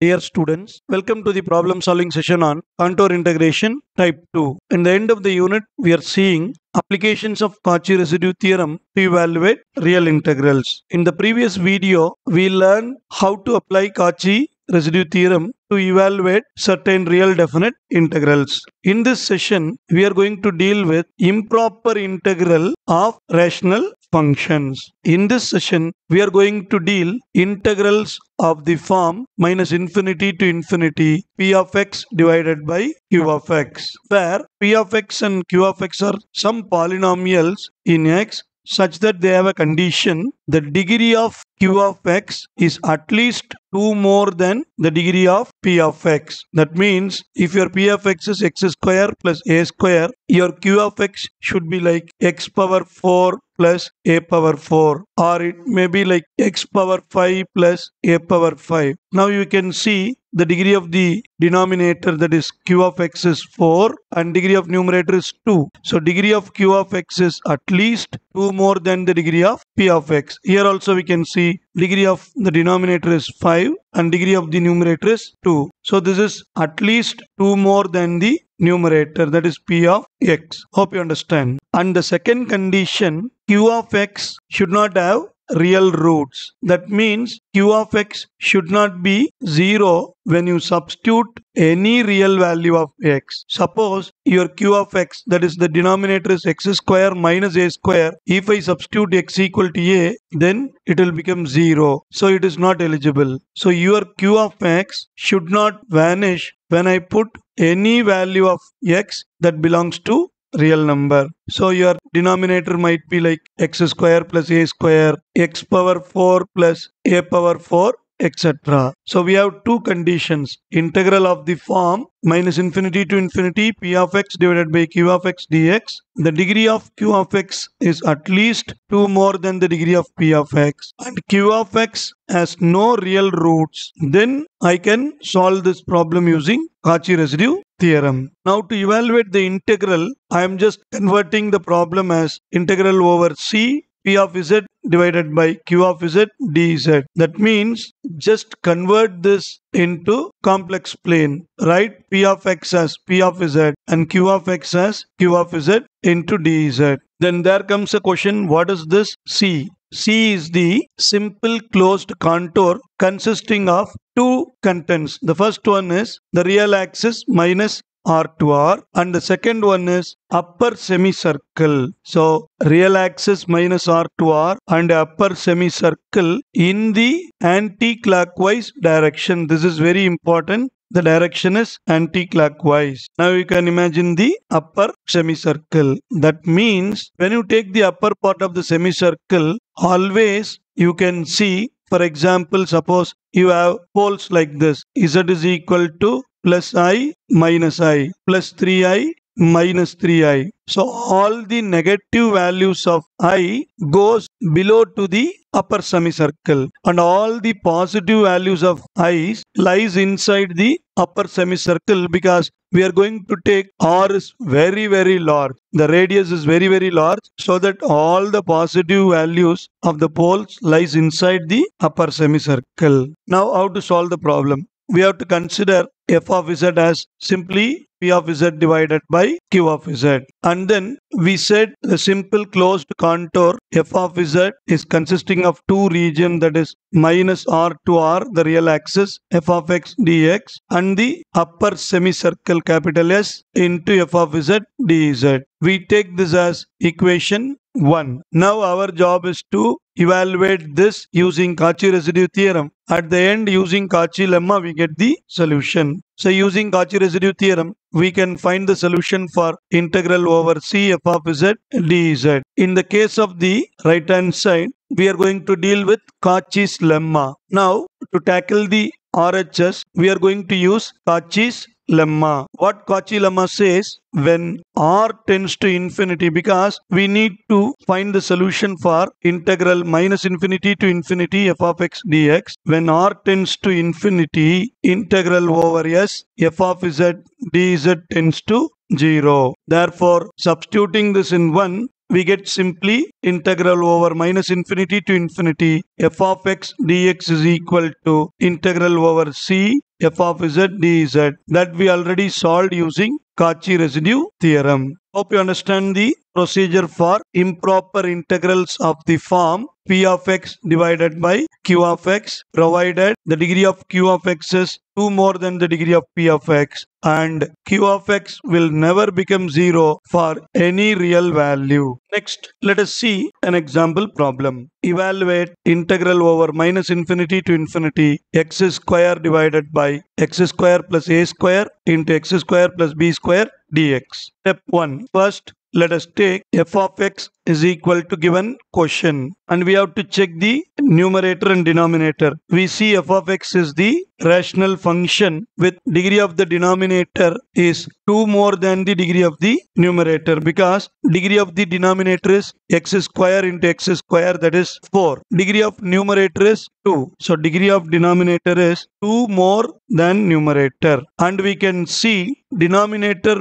Dear students, welcome to the problem solving session on contour integration type 2. In the end of the unit, we are seeing applications of Cauchy residue theorem to evaluate real integrals. In the previous video, we learned how to apply Cauchy residue theorem to evaluate certain real definite integrals. In this session, we are going to deal with improper integral of rational functions. In this session, we are going to deal integrals of the form minus infinity to infinity p of x divided by q of x, where p of x and q of x are some polynomials in x such that they have a condition the degree of q of x is at least 2 more than the degree of p of x. That means if your p of x is x square plus a square, your q of x should be like x power 4 plus a power 4 or it may be like x power 5 plus a power 5. Now you can see the degree of the denominator that is q of x is 4 and degree of numerator is 2. So degree of q of x is at least 2 more than the degree of p of x. Here also we can see degree of the denominator is 5 and degree of the numerator is 2. So this is at least 2 more than the numerator that is p of x. Hope you understand. And the second condition q of x should not have real roots. That means q of x should not be 0 when you substitute any real value of x. Suppose your q of x that is the denominator is x square minus a square. If I substitute x equal to a then it will become 0. So it is not eligible. So your q of x should not vanish when I put any value of x that belongs to real number. So your denominator might be like x square plus a square, x power 4 plus a power 4 etc. So we have two conditions integral of the form minus infinity to infinity p of x divided by q of x dx. The degree of q of x is at least 2 more than the degree of p of x and q of x has no real roots. Then I can solve this problem using Cauchy residue theorem. Now to evaluate the integral, I am just converting the problem as integral over c p of z divided by q of z dz. That means just convert this into complex plane. Write p of x as p of z and q of x as q of z into dz. Then there comes a question what is this c? C is the simple closed contour consisting of two contents. The first one is the real axis minus R to R and the second one is upper semicircle. So real axis minus R to R and upper semicircle in the anti-clockwise direction. This is very important. The direction is anti-clockwise. Now you can imagine the upper semicircle. That means when you take the upper part of the semicircle, always you can see for example, suppose you have poles like this. Z is equal to plus i minus i plus 3i minus 3i. So all the negative values of i goes below to the upper semicircle and all the positive values of i lies inside the upper semicircle because we are going to take r is very very large. The radius is very very large so that all the positive values of the poles lies inside the upper semicircle. Now how to solve the problem we have to consider f of z as simply p of z divided by q of z. And then we said the simple closed contour f of z is consisting of two region that is minus r to r the real axis f of x dx and the upper semicircle capital S into f of z dz. We take this as equation 1. Now our job is to evaluate this using Cauchy residue theorem. At the end using Cauchy lemma we get the solution. So using Cauchy residue theorem we can find the solution for integral over c f of z dz. In the case of the right hand side we are going to deal with Cauchy's lemma. Now to tackle the RHS we are going to use Cauchy's lemma. What Cauchy lemma says when r tends to infinity because we need to find the solution for integral minus infinity to infinity f of x dx. When r tends to infinity integral over s f of z dz tends to 0. Therefore substituting this in 1 we get simply integral over minus infinity to infinity. F of x dx is equal to integral over c. F of z dz. That we already solved using Cauchy residue theorem. Hope you understand the procedure for improper integrals of the form p of x divided by q of x provided the degree of q of x is 2 more than the degree of p of x and q of x will never become 0 for any real value. Next, let us see an example problem. Evaluate integral over minus infinity to infinity x square divided by x square plus a square into x square plus b square dx. Step 1. First, let us take f of x is equal to given question and we have to check the numerator and denominator. We see f of x is the rational function with degree of the denominator is 2 more than the degree of the numerator because degree of the denominator is x square into x square that is 4. Degree of numerator is 2. So degree of denominator is 2 more than numerator and we can see denominator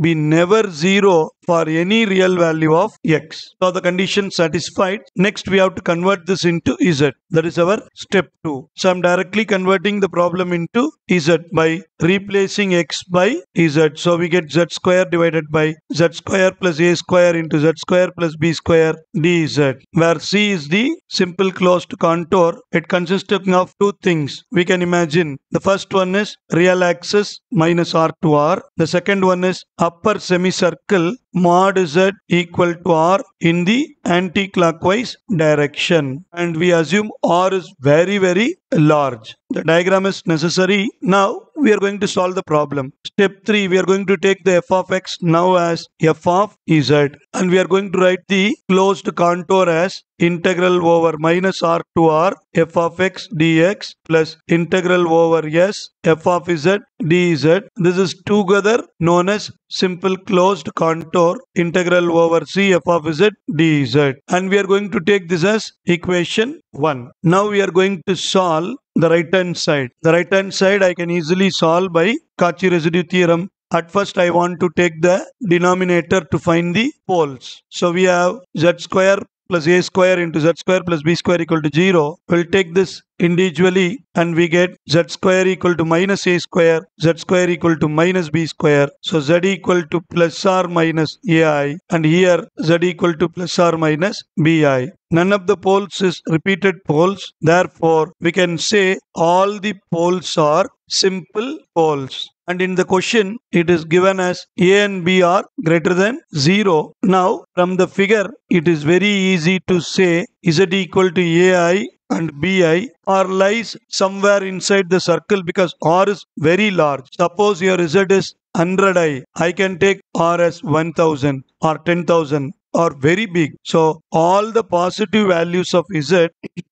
be never 0 for any real value of x. So the condition satisfied. Next we have to convert this into z. That is our step 2. So I'm directly converting the problem into z by replacing x by z. So we get z square divided by z square plus a square into z square plus b square dz. Where c is the simple closed contour. It consists of two things. We can imagine the first one is real axis minus r to r. The second one is upper semicircle mod z equal to r in the anti-clockwise direction and we assume r is very very large. The diagram is necessary. Now we are going to solve the problem. Step 3 we are going to take the f of x now as f of z and we are going to write the closed contour as integral over minus r to r f of x dx plus integral over s f of z dz. This is together known as simple closed contour integral over c f of z dz and we are going to take this as equation 1. Now we are going to solve the right hand side. The right hand side I can easily solve by Cauchy residue theorem. At first I want to take the denominator to find the poles. So we have z square plus a square into z square plus b square equal to 0. We'll take this individually and we get z square equal to minus a square, z square equal to minus b square. So z equal to plus or minus ai and here z equal to plus or minus bi. None of the poles is repeated poles. Therefore, we can say all the poles are simple poles. And in the question, it is given as A and B are greater than 0. Now, from the figure, it is very easy to say Z equal to AI and BI or lies somewhere inside the circle because R is very large. Suppose your Z is 100i. I can take R as 1000 or 10,000 or very big. So all the positive values of Z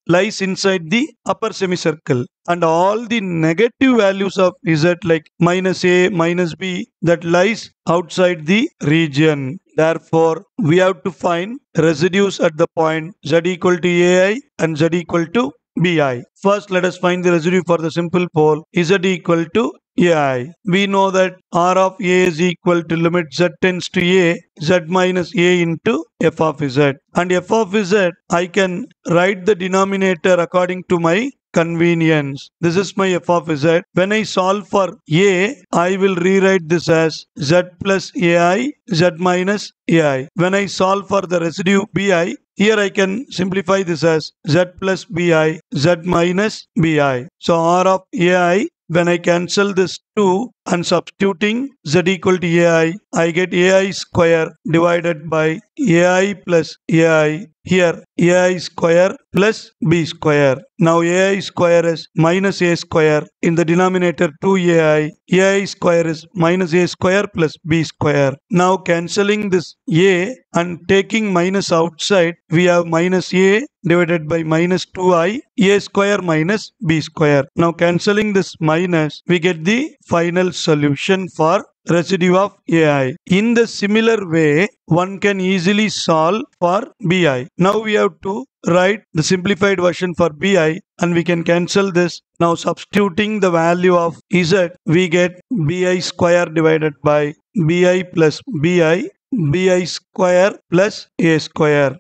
lies inside the upper semicircle and all the negative values of Z like minus A, minus B that lies outside the region. Therefore, we have to find residues at the point Z equal to AI and Z equal to BI. First, let us find the residue for the simple pole Z equal to AI. We know that R of A is equal to limit Z tends to A, Z minus A into f of Z. And f of Z, I can write the denominator according to my convenience. This is my f of z. When I solve for a, I will rewrite this as z plus ai, z minus ai. When I solve for the residue bi, here I can simplify this as z plus bi, z minus bi. So r of ai when I cancel this 2 and substituting z equal to ai, I get ai square divided by ai plus ai. Here ai square plus b square. Now ai square is minus a square. In the denominator 2ai, ai square is minus a square plus b square. Now cancelling this a and taking minus outside, we have minus a divided by minus 2i, a square minus b square. Now cancelling this minus, we get the final solution for residue of AI. In the similar way, one can easily solve for BI. Now we have to write the simplified version for BI and we can cancel this. Now substituting the value of Z, we get BI square divided by BI plus BI bi square plus a square.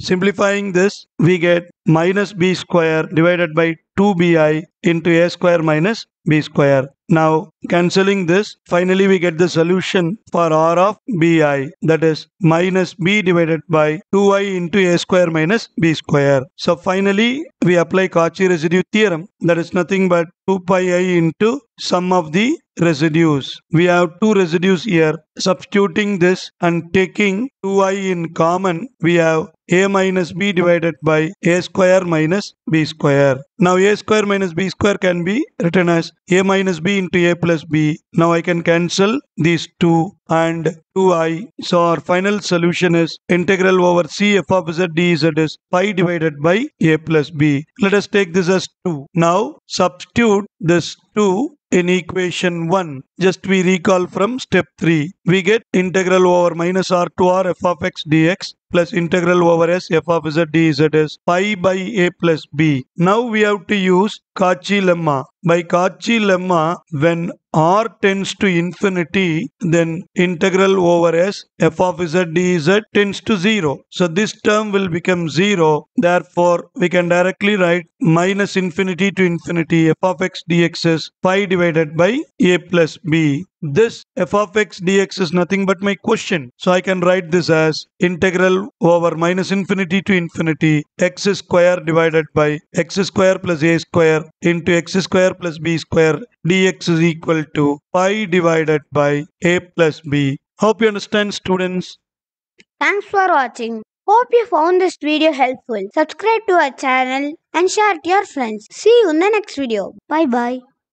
Simplifying this, we get minus b square divided by 2bi into a square minus b square. Now cancelling this, finally we get the solution for r of bi that is minus b divided by 2i into a square minus b square. So finally we apply Cauchy residue theorem that is nothing but 2 pi i into sum of the residues. We have two residues here. Substituting this and taking 2i in common, we have a minus b divided by a square minus b square. Now a square minus b square can be written as a minus b into a plus b. Now I can cancel these two and 2i. So our final solution is integral over c f of z dz is pi divided by a plus b. Let us take this as 2. Now substitute this 2 in equation 1. Just we recall from step 3. We get integral over minus r to r f of x dx plus integral over s f of z dz is pi by a plus b. Now we have to use Cauchy lemma. By Cauchy lemma, when r tends to infinity, then integral over s f of z dz tends to 0. So this term will become 0. Therefore, we can directly write minus infinity to infinity f of x dx is pi divided by a plus b. This f of x dx is nothing but my question. So I can write this as integral over minus infinity to infinity x square divided by x square plus a square into x square plus b square dx is equal to pi divided by a plus b. Hope you understand students. Thanks for watching. Hope you found this video helpful. Subscribe to our channel and share it to your friends. See you in the next video. Bye bye.